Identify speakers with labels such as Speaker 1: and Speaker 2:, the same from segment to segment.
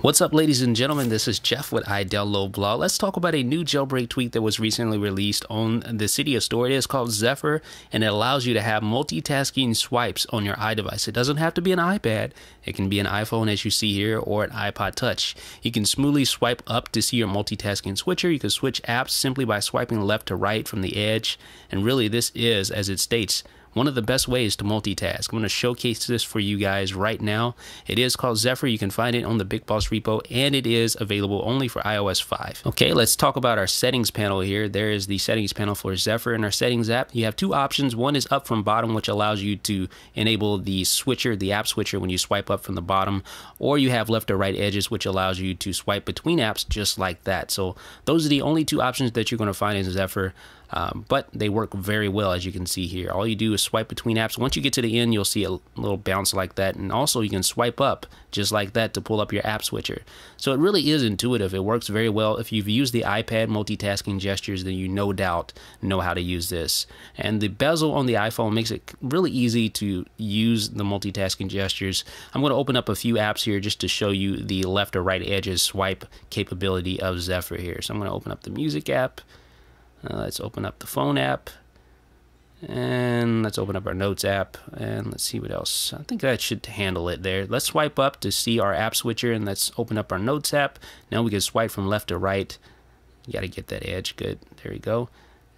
Speaker 1: What's up ladies and gentlemen, this is Jeff with iDownload Blog. Let's talk about a new jailbreak tweak that was recently released on the Cydia store. It is called Zephyr and it allows you to have multitasking swipes on your iDevice. It doesn't have to be an iPad, it can be an iPhone as you see here or an iPod Touch. You can smoothly swipe up to see your multitasking switcher. You can switch apps simply by swiping left to right from the edge and really this is, as it states, one of the best ways to multitask. I'm going to showcase this for you guys right now. It is called Zephyr. You can find it on the Big Boss repo and it is available only for iOS 5. Okay, let's talk about our settings panel here. There is the settings panel for Zephyr in our settings app. You have two options. One is up from bottom, which allows you to enable the switcher, the app switcher when you swipe up from the bottom, or you have left or right edges, which allows you to swipe between apps just like that. So those are the only two options that you're going to find in Zephyr. Um, but they work very well as you can see here. All you do is swipe between apps. Once you get to the end, you'll see a little bounce like that. And also you can swipe up just like that to pull up your app switcher. So it really is intuitive. It works very well. If you've used the iPad multitasking gestures, then you no doubt know how to use this. And the bezel on the iPhone makes it really easy to use the multitasking gestures. I'm going to open up a few apps here just to show you the left or right edges swipe capability of Zephyr here. So I'm going to open up the music app. Uh, let's open up the phone app. And let's open up our notes app and let's see what else. I think that should handle it there. Let's swipe up to see our app switcher and let's open up our notes app. Now we can swipe from left to right. You got to get that edge. Good. There you go.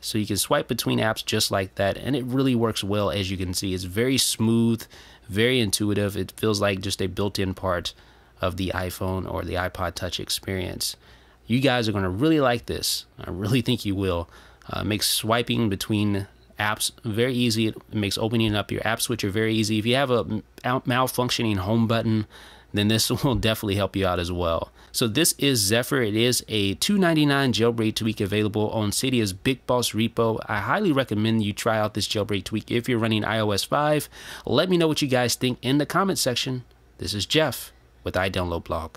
Speaker 1: So you can swipe between apps just like that and it really works well as you can see. It's very smooth, very intuitive. It feels like just a built-in part of the iPhone or the iPod Touch experience. You guys are going to really like this. I really think you will. Uh, makes swiping between apps very easy. It makes opening up your app switcher very easy. If you have a malfunctioning home button, then this will definitely help you out as well. So this is Zephyr. It is a $2.99 jailbreak tweak available on Cydia's Big Boss repo. I highly recommend you try out this jailbreak tweak if you're running iOS 5. Let me know what you guys think in the comment section. This is Jeff with iDownload Blog.